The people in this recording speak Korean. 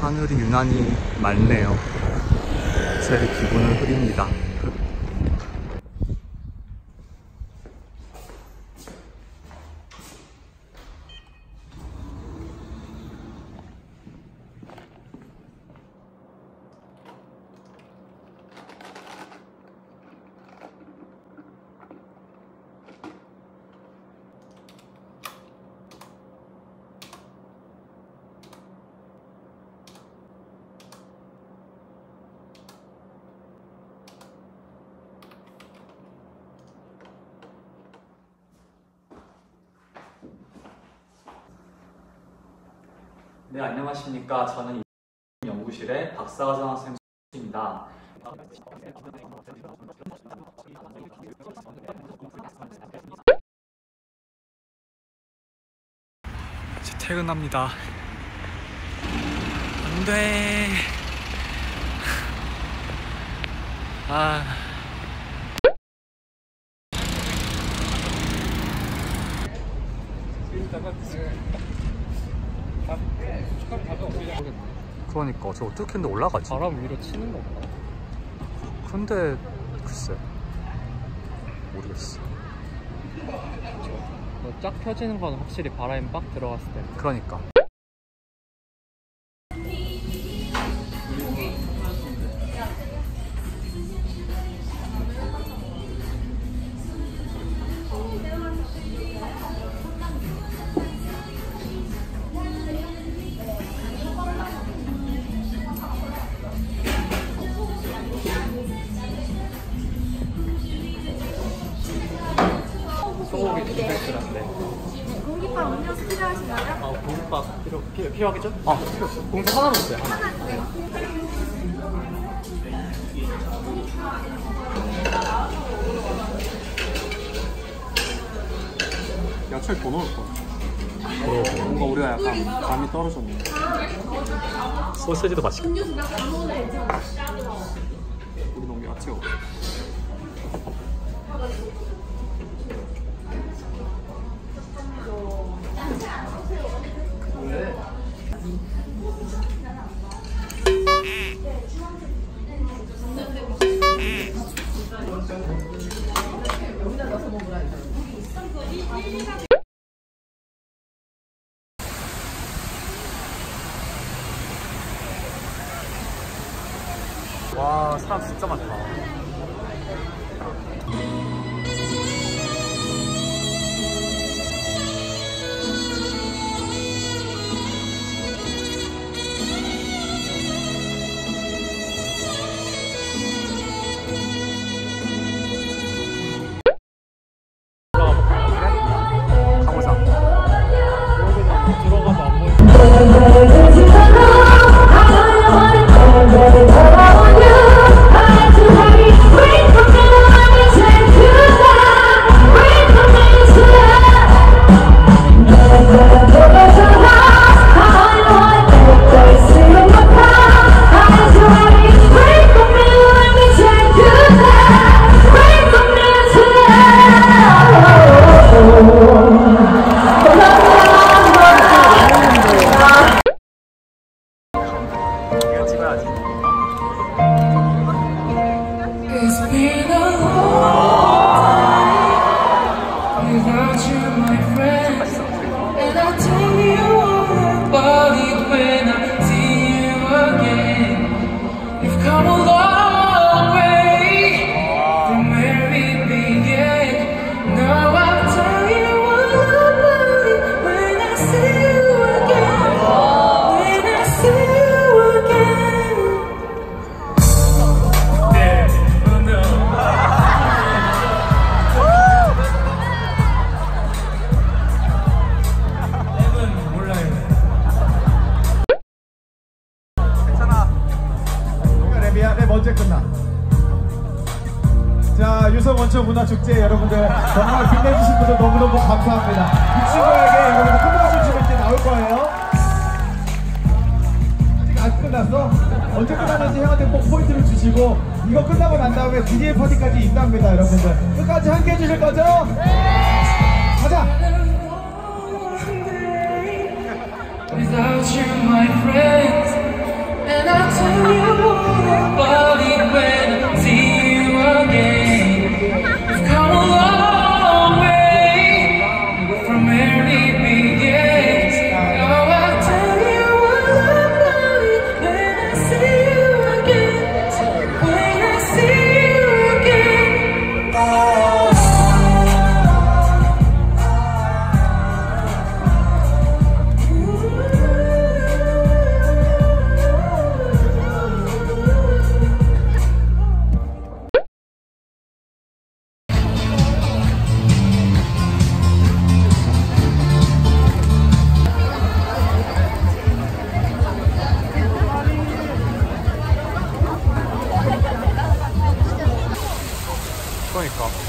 하늘이 유난히 맑네요. 제 기분을 흐립니다. 네, 안녕하십니까. 저는 연구실의 박사과정 학생 입니다. 이제 퇴근합니다. 안 돼. 아. 그러니까 저 어떻게 근데 올라가지? 바람 위로 치는 건가? 근데 글쎄 모르겠어. 뭐쫙 펴지는 건 확실히 바람이 빡 들어갔을 때. 그러니까. 아, 공깃밥 필요, 필요, 필요하겠죠? 아, 필요 없어. 공깃밥 하나만 주세요. 하나. 야채 더 넣을 거. 뭔가 우리가 약간 감이 떨어졌네. 소세지도 맛있겠다. 우리 너무 야채가 없어. 와 사람 진짜 많다. 이 자, 유성 원천 문화 축제 여러분들 정말 빛내주신 분들 너무너무 감사합니다. 이 친구에게 여러분 큰 박수 주면 이제 나올 거예요. 아직 안 끝났어? 언제 끝났는지 형한테 꼭 포인트를 주시고 이거 끝나고 난 다음에 DJ 파티까지 있답니다, 여러분들. 끝까지 함께 해주실 거죠? 가자! Without you, my friends, And I'll tell you all about it when 그러니까